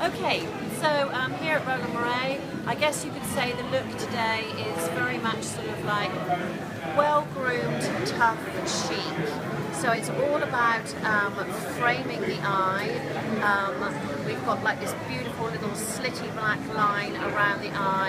Okay, so um, here at Roland Mouret, I guess you could say the look today is very much sort of like well-groomed, tough, and chic. So it's all about um, framing the eye. Um, we've got like this beautiful little slitty black line around the eye.